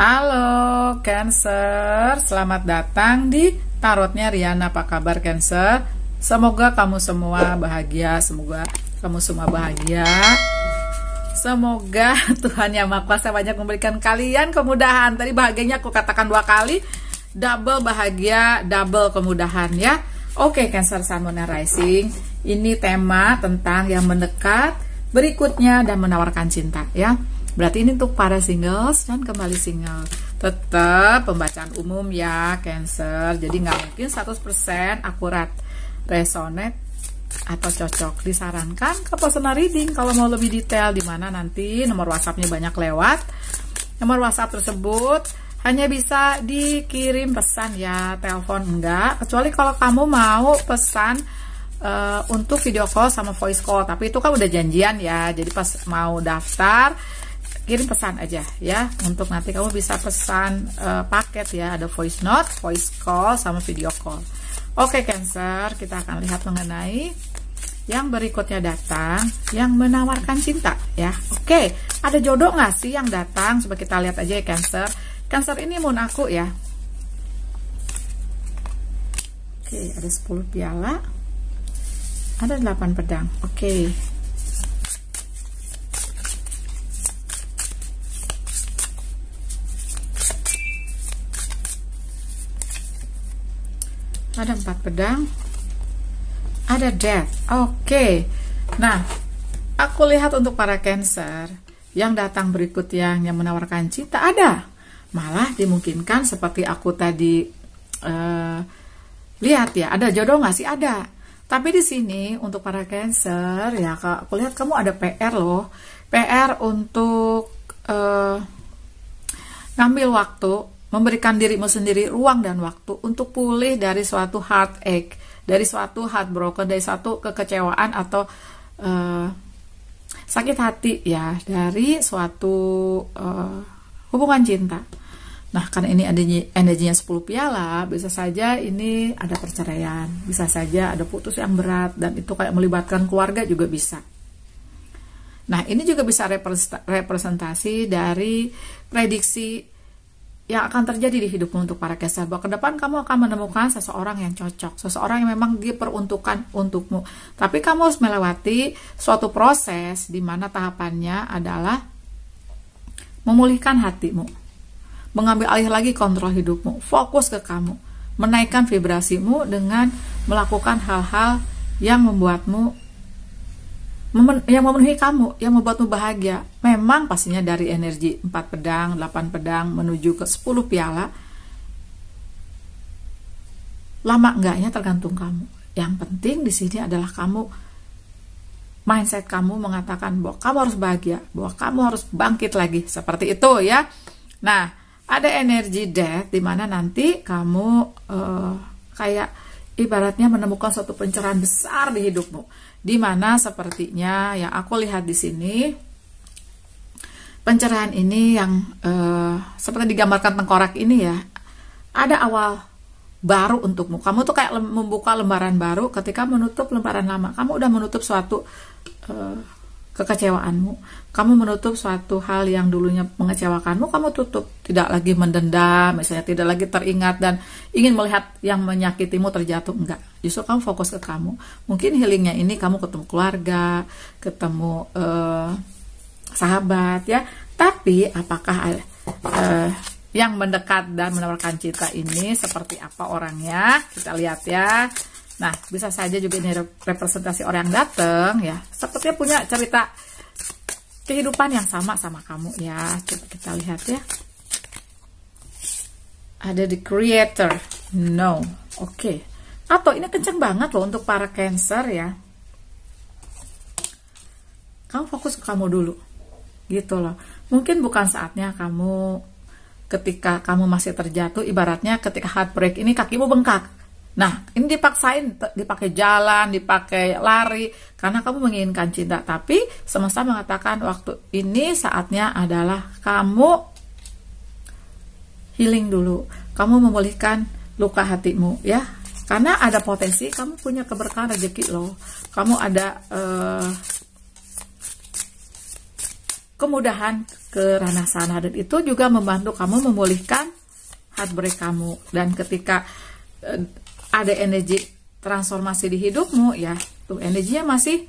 Halo Cancer, selamat datang di Tarotnya Riana. Apa kabar Cancer? Semoga kamu semua bahagia, semoga kamu semua bahagia. Semoga Tuhan Yang Maha Kuasa banyak memberikan kalian kemudahan. Tadi bahagianya aku katakan dua kali, double bahagia, double kemudahan ya. Oke Cancer Sun Rising, ini tema tentang yang mendekat, berikutnya dan menawarkan cinta ya. Berarti ini untuk para singles dan kembali single. Tetap pembacaan umum ya Cancer. Jadi nggak mungkin 100% akurat resonate atau cocok. Disarankan ke personal reading kalau mau lebih detail di mana nanti nomor WhatsAppnya banyak lewat. Nomor WhatsApp tersebut hanya bisa dikirim pesan ya, telepon enggak. Kecuali kalau kamu mau pesan uh, untuk video call sama voice call, tapi itu kan udah janjian ya. Jadi pas mau daftar kirim pesan aja ya untuk nanti kamu bisa pesan uh, paket ya ada voice note, voice call sama video call. Oke Cancer, kita akan lihat mengenai yang berikutnya datang yang menawarkan cinta ya. Oke, ada jodoh nggak sih yang datang? Coba kita lihat aja ya Cancer. Cancer ini moon aku ya. Oke, ada 10 piala. Ada 8 pedang. Oke. Ada empat pedang. Ada death. Oke. Okay. nah aku lihat untuk para cancer yang datang berikut yang yang menawarkan cinta ada. Malah dimungkinkan seperti aku tadi uh, lihat ya ada jodoh nggak sih? Ada. Tapi di sini untuk para cancer ya aku lihat kamu ada PR loh. PR untuk uh, ngambil waktu memberikan dirimu sendiri ruang dan waktu untuk pulih dari suatu heartache, dari suatu heartbroken, dari suatu kekecewaan atau uh, sakit hati ya dari suatu uh, hubungan cinta. Nah, karena ini adanya energinya 10 piala, bisa saja ini ada perceraian, bisa saja ada putus yang berat dan itu kayak melibatkan keluarga juga bisa. Nah, ini juga bisa representasi dari prediksi yang akan terjadi di hidupmu untuk para Cancer bahwa ke depan kamu akan menemukan seseorang yang cocok, seseorang yang memang diperuntukkan untukmu. Tapi kamu harus melewati suatu proses di mana tahapannya adalah memulihkan hatimu, mengambil alih lagi kontrol hidupmu, fokus ke kamu, menaikkan vibrasimu dengan melakukan hal-hal yang membuatmu yang memenuhi kamu, yang membuatmu bahagia. Memang pastinya dari energi 4 pedang, 8 pedang menuju ke 10 piala. Lama enggaknya tergantung kamu. Yang penting di sini adalah kamu mindset kamu mengatakan bahwa kamu harus bahagia, bahwa kamu harus bangkit lagi seperti itu ya. Nah, ada energi death di mana nanti kamu uh, kayak ibaratnya menemukan suatu pencerahan besar di hidupmu di mana sepertinya yang aku lihat di sini pencerahan ini yang uh, seperti digambarkan tengkorak ini ya ada awal baru untukmu. Kamu tuh kayak membuka lembaran baru ketika menutup lembaran lama. Kamu udah menutup suatu uh, kekecewaanmu. Kamu menutup suatu hal yang dulunya mengecewakanmu kamu tutup. Tidak lagi mendendam misalnya tidak lagi teringat dan ingin melihat yang menyakitimu terjatuh. Enggak. Justru kamu fokus ke kamu. Mungkin healingnya ini kamu ketemu keluarga ketemu uh, sahabat ya. Tapi apakah uh, yang mendekat dan menawarkan cinta ini seperti apa orangnya? Kita lihat ya Nah, bisa saja juga ini representasi orang yang datang ya. Sepertinya punya cerita kehidupan yang sama sama kamu ya. Coba kita lihat ya. Ada the creator. No. Oke. Okay. Atau ini kenceng banget loh untuk para cancer ya. Kamu fokus ke kamu dulu. Gitu loh. Mungkin bukan saatnya kamu ketika kamu masih terjatuh ibaratnya ketika heartbreak ini kakimu bengkak Nah, ini dipaksain, dipakai jalan, dipakai lari, karena kamu menginginkan cinta. Tapi semesta mengatakan waktu ini saatnya adalah kamu healing dulu. Kamu memulihkan luka hatimu, ya. Karena ada potensi kamu punya keberkahan rezeki loh. Kamu ada uh, kemudahan ke ranah sana dan itu juga membantu kamu memulihkan heartbreak kamu dan ketika uh, ada energi transformasi di hidupmu ya tuh energinya masih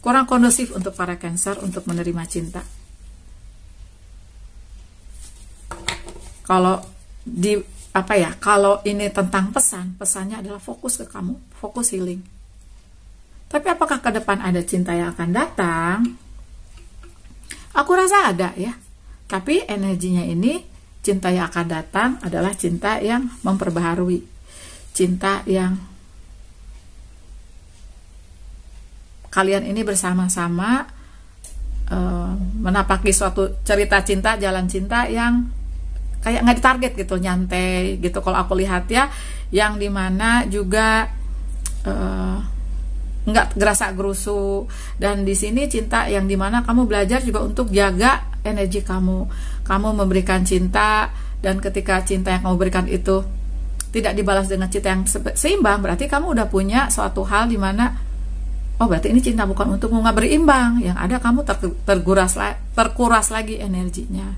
kurang kondusif untuk para cancer untuk menerima cinta kalau di apa ya kalau ini tentang pesan pesannya adalah fokus ke kamu fokus healing tapi apakah ke depan ada cinta yang akan datang Aku rasa ada ya. Tapi energinya ini cinta yang akan datang adalah cinta yang memperbaharui. Cinta yang kalian ini bersama-sama uh, menapaki suatu cerita cinta, jalan cinta yang kayak nggak ditarget gitu, nyantai gitu. Kalau aku lihat ya, yang di mana juga uh, nggak gerasa gerusu dan di sini cinta yang di mana kamu belajar juga untuk jaga energi kamu kamu memberikan cinta dan ketika cinta yang kamu berikan itu tidak dibalas dengan cinta yang seimbang berarti kamu udah punya suatu hal di mana oh berarti ini cinta bukan untukmu nggak berimbang. Yang ada kamu ter terkuras terkuras lagi energinya.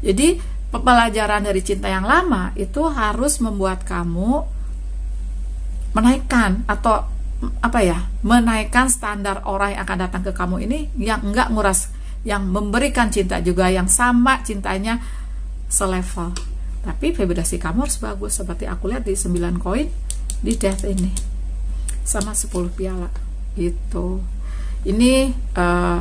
Jadi pelajaran dari cinta yang lama itu harus membuat kamu menaikkan atau apa ya menaikkan standar orang yang akan datang ke kamu ini yang enggak nguras yang memberikan cinta juga yang sama cintanya selevel tapi vibrasi kamu harus bagus seperti aku lihat di 9 koin di death ini sama 10 piala itu ini uh,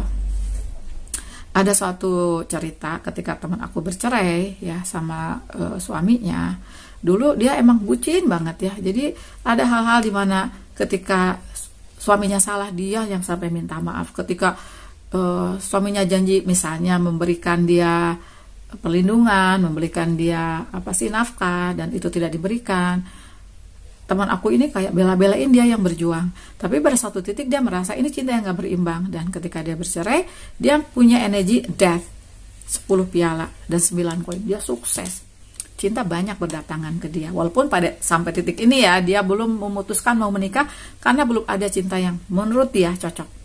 ada suatu cerita ketika teman aku bercerai ya sama uh, suaminya. Dulu dia emang bucin banget ya. Jadi ada hal-hal di mana ketika suaminya salah dia yang sampai minta maaf. Ketika uh, suaminya janji misalnya memberikan dia perlindungan memberikan dia apa sih nafkah dan itu tidak diberikan. Teman aku ini kayak bela-belain dia yang berjuang. Tapi pada satu titik dia merasa ini cinta yang gak berimbang. Dan ketika dia bercerai dia punya energi death. 10 piala dan 9 koin. Dia sukses. Cinta banyak berdatangan ke dia. Walaupun pada sampai titik ini ya dia belum memutuskan mau menikah karena belum ada cinta yang menurut dia cocok.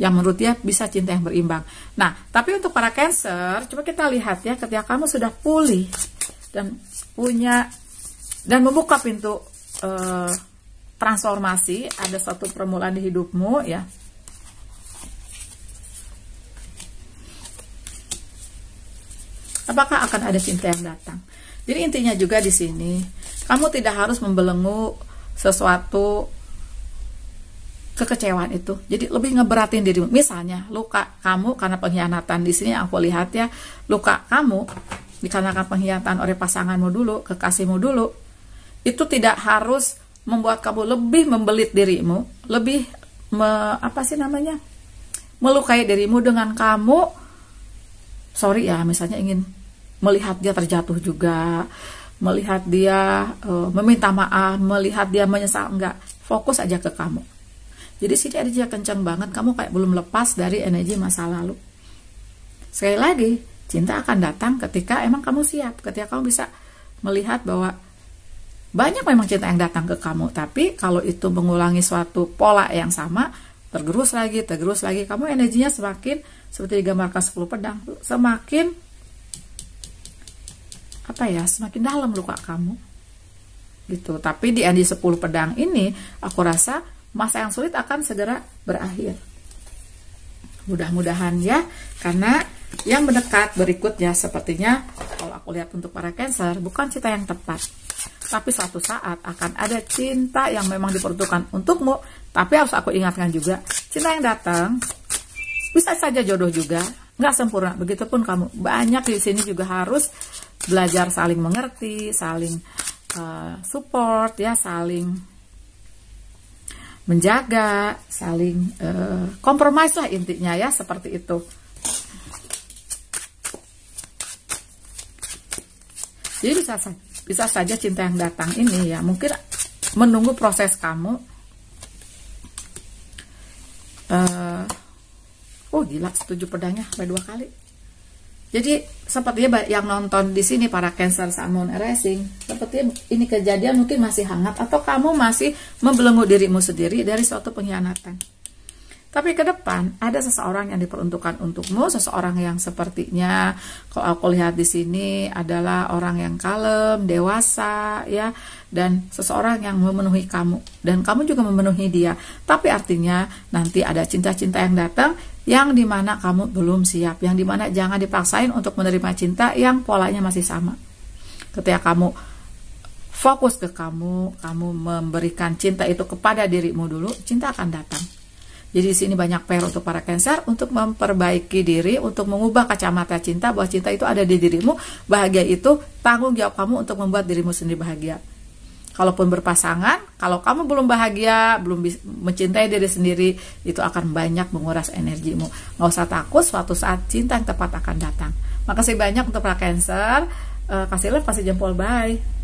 Yang menurut dia bisa cinta yang berimbang. Nah, tapi untuk para Cancer, coba kita lihat ya ketika kamu sudah pulih dan punya dan membuka pintu uh, transformasi, ada satu permulaan di hidupmu ya. Apakah akan ada cinta yang datang? Jadi intinya juga di sini, kamu tidak harus membelenggu sesuatu kekecewaan itu. Jadi lebih ngeberatin dirimu. Misalnya luka kamu karena pengkhianatan di sini aku lihat ya, luka kamu dikarenakan pengkhianatan oleh pasanganmu dulu, kekasihmu dulu, itu tidak harus membuat kamu lebih membelit dirimu, lebih me, apa sih namanya? melukai dirimu dengan kamu sorry ya, misalnya ingin melihat dia terjatuh juga, melihat dia uh, meminta maaf, melihat dia menyesal enggak, fokus aja ke kamu. Jadi sini energi kencang banget, kamu kayak belum lepas dari energi masa lalu. Sekali lagi, cinta akan datang ketika emang kamu siap, ketika kamu bisa melihat bahwa banyak memang cinta yang datang ke kamu, tapi kalau itu mengulangi suatu pola yang sama, tergerus lagi, tergerus lagi, kamu energinya semakin seperti digambarkan 10 pedang, semakin apa ya semakin dalam luka kamu gitu tapi di Andi 10 pedang ini aku rasa masa yang sulit akan segera berakhir. Mudah-mudahan ya karena yang mendekat berikutnya sepertinya kalau aku lihat untuk para cancer bukan cinta yang tepat. Tapi suatu saat akan ada cinta yang memang diperuntukkan untukmu tapi harus aku ingatkan juga cinta yang datang bisa saja jodoh juga nggak sempurna. Begitupun kamu. Banyak di sini juga harus belajar saling mengerti, saling uh, support ya, saling menjaga, saling uh, kompromis lah intinya ya seperti itu. Jadi bisa bisa saja cinta yang datang ini ya mungkin menunggu proses kamu. Uh, oh gila setuju pedangnya sampai dua kali. Jadi sepertinya yang nonton di sini para Cancer saat Moon Racing, sepertinya ini kejadian mungkin masih hangat atau kamu masih membelenggu dirimu sendiri dari suatu pengkhianatan. Tapi ke depan ada seseorang yang diperuntukkan untukmu, seseorang yang sepertinya kalau aku lihat di sini adalah orang yang kalem, dewasa, ya, dan seseorang yang memenuhi kamu dan kamu juga memenuhi dia. Tapi artinya nanti ada cinta-cinta yang datang yang di mana kamu belum siap, yang di mana jangan dipaksain untuk menerima cinta yang polanya masih sama. Ketika kamu fokus ke kamu, kamu memberikan cinta itu kepada dirimu dulu, cinta akan datang jadi di sini banyak PR untuk para Cancer untuk memperbaiki diri, untuk mengubah kacamata cinta bahwa cinta itu ada di dirimu, bahagia itu tanggung jawab kamu untuk membuat dirimu sendiri bahagia. Kalaupun berpasangan, kalau kamu belum bahagia, belum mencintai diri sendiri, itu akan banyak menguras energimu. Nggak usah takut, suatu saat cinta yang tepat akan datang. Makasih banyak untuk para Cancer. Uh, kasih love, kasih jempol, bye.